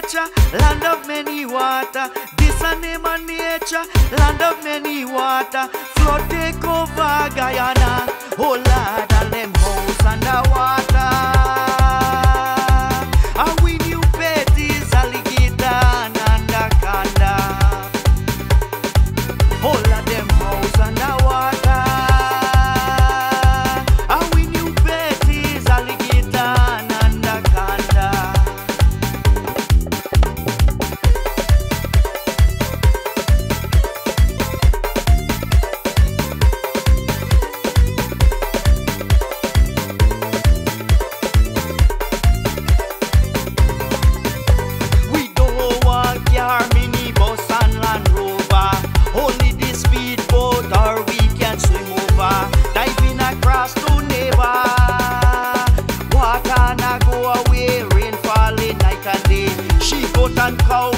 nature, land of many water. This a name of nature, land of many water. Flood take over Guyana. Oh Lord, and cow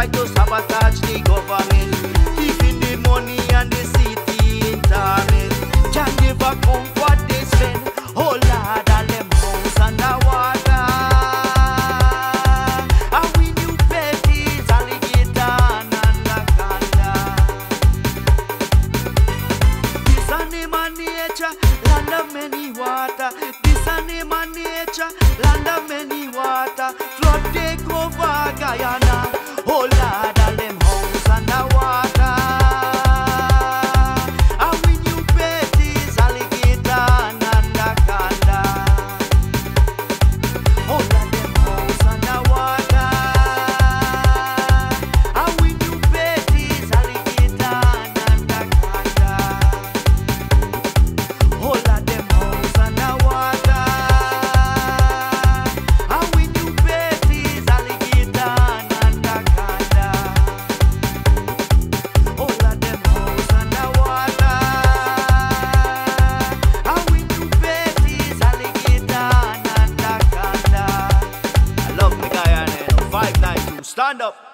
try to sabotage the government. Keeping the money and the city in torment. Can never count what they spend. Oh Lord, all them house underwater. And we new pet is alligator and anaconda. This a of nature, land of many water. This a of nature, land Stand up.